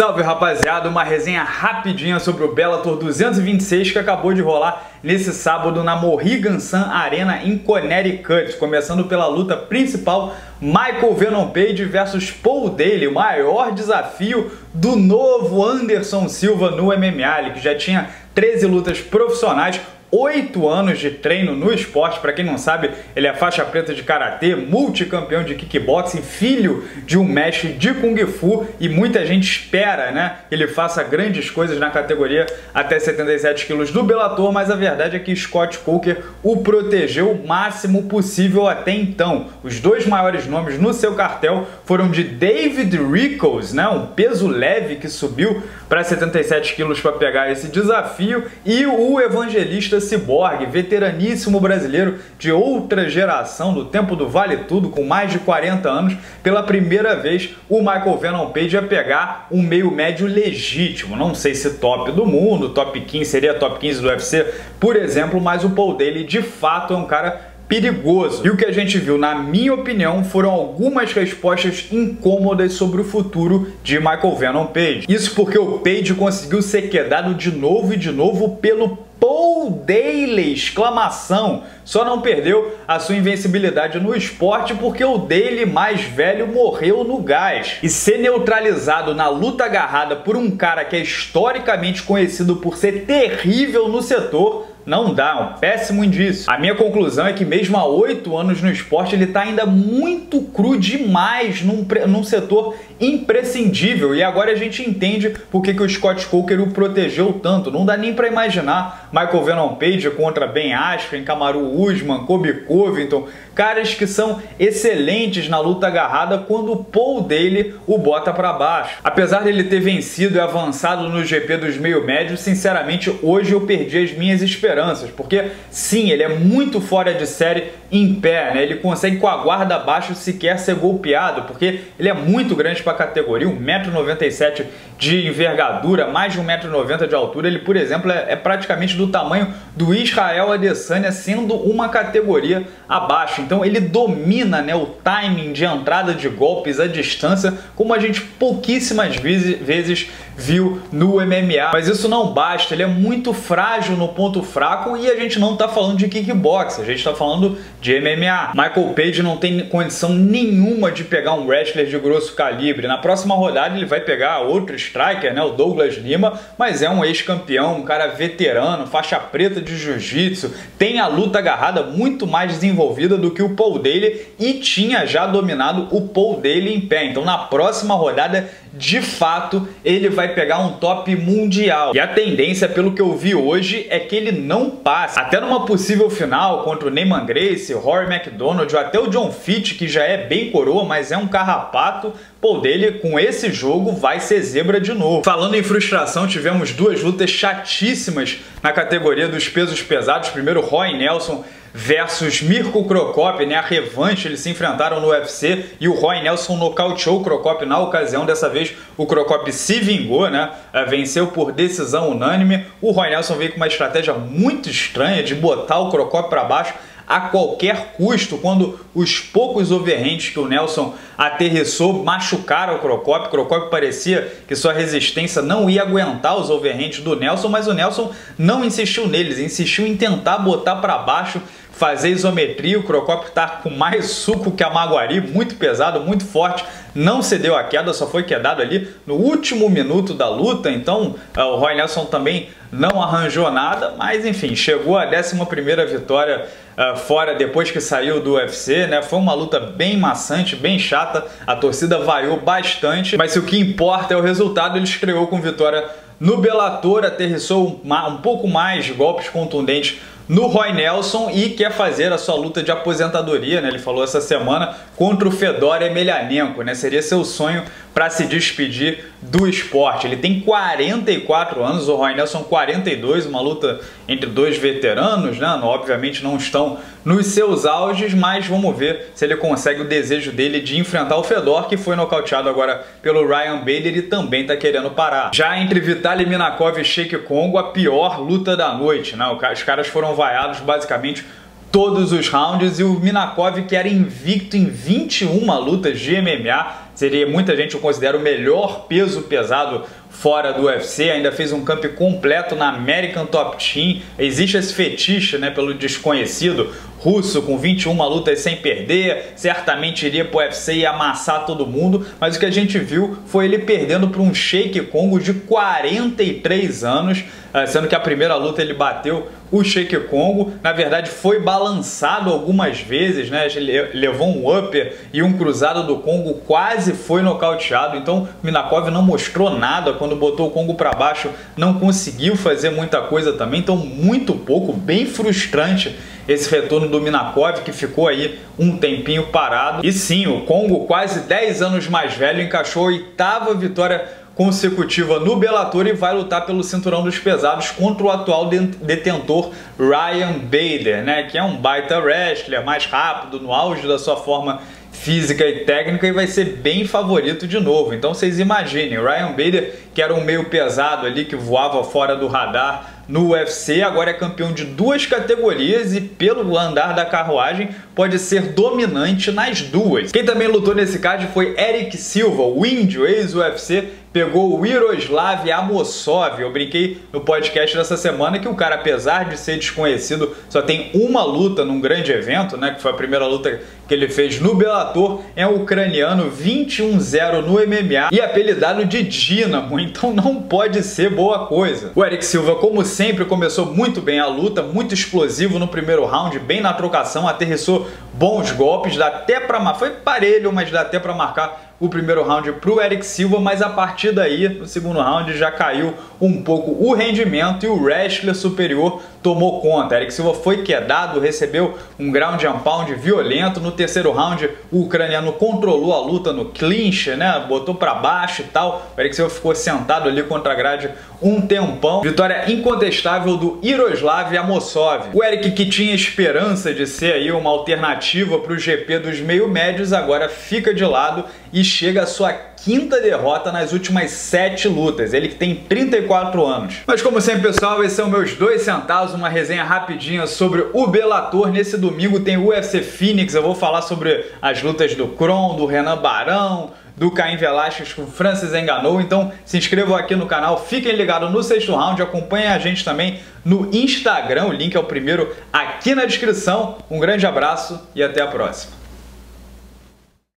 Salve rapaziada, uma resenha rapidinha sobre o Bellator 226 que acabou de rolar nesse sábado na Mohegan Sun Arena em Connecticut, começando pela luta principal Michael Venom Page versus Paul Daly, o maior desafio do novo Anderson Silva no MMA, ele que já tinha 13 lutas profissionais, oito anos de treino no esporte. Para quem não sabe, ele é faixa preta de karatê, multicampeão de kickboxing, filho de um mestre de kung fu e muita gente espera, né, que ele faça grandes coisas na categoria até 77 quilos do Bellator, mas a verdade é que Scott Coker o protegeu o máximo possível até então. Os dois maiores nomes no seu cartel foram de David Rickles, né, um peso leve que subiu para 77 quilos para pegar esse desafio, e o evangelista Cyborg, veteraníssimo brasileiro de outra geração, do tempo do Vale Tudo, com mais de 40 anos, pela primeira vez o Michael Venom Page ia pegar um meio médio legítimo. Não sei se top do mundo, top 15, seria top 15 do UFC, por exemplo, mas o Paul Daly de fato é um cara perigoso. E o que a gente viu, na minha opinião, foram algumas respostas incômodas sobre o futuro de Michael Venom Page. Isso porque o Page conseguiu ser quedado de novo e de novo pelo Paul Daly! Exclamação! Só não perdeu a sua invencibilidade no esporte porque o Daly mais velho morreu no gás. E ser neutralizado na luta agarrada por um cara que é historicamente conhecido por ser terrível no setor não dá, é um péssimo indício. A minha conclusão é que mesmo há oito anos no esporte, ele está ainda muito cru demais num, num setor imprescindível. E agora a gente entende por que, que o Scott Coker o protegeu tanto. Não dá nem para imaginar Michael Venom Page contra Ben Askren, Kamaru Usman, Kobe Covington, caras que são excelentes na luta agarrada quando o Paul dele o bota para baixo. Apesar dele ter vencido e avançado no GP dos meio médios, sinceramente hoje eu perdi as minhas esperanças, porque sim, ele é muito fora de série em pé, né? Ele consegue com a guarda abaixo sequer ser golpeado, porque ele é muito grande para a categoria, 1,97m de envergadura, mais de 1,90m de altura. Ele, por exemplo, é, é, praticamente do tamanho do Israel Adesanya, sendo uma categoria abaixo. Então ele domina né, o timing de entrada de golpes à distância, como a gente pouquíssimas vezes viu no MMA. Mas isso não basta, ele é muito frágil no ponto fraco e a gente não está falando de kickbox, a gente está falando de MMA. Michael Page não tem condição nenhuma de pegar um wrestler de grosso calibre. Na próxima rodada ele vai pegar outro striker, né, o Douglas Lima, mas é um ex-campeão, um cara veterano, faixa preta de jiu-jitsu, tem a luta agarrada muito mais desenvolvida do que o Paul Daly e tinha já dominado o Paul Daly em pé. Então na próxima rodada, de fato, ele vai pegar um top mundial. E a tendência, pelo que eu vi hoje, é que ele não passe. Até numa possível final contra o Neyman Grace, Rory McDonald ou até o John Fitch, que já é bem coroa, mas é um carrapato, Pô, dele com esse jogo vai ser zebra de novo. Falando em frustração, tivemos duas lutas chatíssimas na categoria dos pesos pesados. Primeiro, Roy Nelson versus Mirko Crocop, né? A revanche, eles se enfrentaram no UFC e o Roy Nelson nocauteou o Crocop na ocasião. Dessa vez o Crocop se vingou, né? Eh, venceu por decisão unânime. O Roy Nelson veio com uma estratégia muito estranha de botar o Crocop para baixo a qualquer custo, quando os poucos overhands que o Nelson aterrissou machucaram o Crocop. O parecia que sua resistência não ia aguentar os overhands do Nelson, mas o Nelson não insistiu neles, insistiu em tentar botar para baixo fazer isometria, o Crocop está com mais suco que a Maguari, muito pesado, muito forte, não cedeu a queda, só foi quedado ali no último minuto da luta, então uh, o Roy Nelson também não arranjou nada, mas enfim, chegou a 11ª vitória uh, fora depois que saiu do UFC, né? Foi uma luta bem maçante, bem chata, a torcida vaiou bastante, mas o que importa é o resultado, ele estreou com vitória no Bellator, aterrissou um, um pouco mais de golpes contundentes no Roy Nelson e quer fazer a sua luta de aposentadoria, né? Ele falou essa semana contra o Fedor Emelianenko, né? Seria seu sonho para se despedir do esporte. Ele tem 44 anos, o Roy Nelson 42, uma luta entre dois veteranos, né? Obviamente não estão nos seus auges, mas vamos ver se ele consegue o desejo dele de enfrentar o Fedor, que foi nocauteado agora pelo Ryan Bader e também está querendo parar. Já entre Vitaly Minakov e Sheik Congo, a pior luta da noite, né? Os caras foram vaiados basicamente todos os rounds e o Minakov que era invicto em 21 lutas de MMA, seria muita gente o considera o melhor peso pesado fora do UFC, ainda fez um camp completo na American Top Team. Existe esse fetiche, né, pelo desconhecido russo com 21 lutas sem perder, certamente iria pro UFC e amassar todo mundo, mas o que a gente viu foi ele perdendo para um Sheik Congo de 43 anos, eh, sendo que a primeira luta ele bateu o Sheik Congo, na verdade foi balançado algumas vezes, né? Ele levou um upper e um cruzado do Congo, quase foi nocauteado. Então, Minakov não mostrou nada quando botou o Congo para baixo, não conseguiu fazer muita coisa também, então muito pouco, bem frustrante esse retorno do Minakov que ficou aí um tempinho parado. E sim, o Congo, quase 10 anos mais velho, encaixou a oitava vitória consecutiva no Bellator e vai lutar pelo cinturão dos pesados contra o atual detentor Ryan Bader, né, que é um baita wrestler, mais rápido, no auge da sua forma física e técnica e vai ser bem favorito de novo. Então vocês imaginem, Ryan Bader, que era um meio pesado ali, que voava fora do radar, no UFC, agora é campeão de duas categorias e, pelo andar da carruagem, pode ser dominante nas duas. Quem também lutou nesse card foi Eric Silva, o índio ex-UFC, pegou o Iroslav Amosov. Eu brinquei no podcast dessa semana que o cara, apesar de ser desconhecido, só tem uma luta num grande evento, né? Que foi a primeira luta que ele fez no Bellator. É um ucraniano 21-0 no MMA e apelidado de Dínamo, então não pode ser boa coisa. O Eric Silva, como sempre, começou muito bem a luta, muito explosivo no primeiro round, bem na trocação, aterrissou bons golpes, dá até pra... Foi parelho, mas dá até para marcar o primeiro round para o Eric Silva, mas a partir daí, no segundo round, já caiu um pouco o rendimento e o wrestler superior tomou conta. Eric Silva foi quedado, recebeu um ground and pound violento. No terceiro round, o ucraniano controlou a luta no clinch, né? Botou para baixo e tal. O Eric Silva ficou sentado ali contra a grade um tempão. Vitória incontestável do Iroslav Amosov. O Eric que tinha esperança de ser aí uma alternativa para o GP dos meio médios agora fica de lado e chega à sua quinta derrota nas últimas sete lutas. Ele que tem 34 anos. Mas como sempre, pessoal, esses são meus dois centavos, uma resenha rapidinha sobre o Bellator. Nesse domingo tem o UFC Phoenix, eu vou falar sobre as lutas do Kron, do Renan Barão, do Caim Velasquez com Francis Enganou. Então se inscrevam aqui no canal, fiquem ligados no sexto round, acompanhem a gente também no Instagram, o link é o primeiro aqui na descrição. Um grande abraço e até a próxima.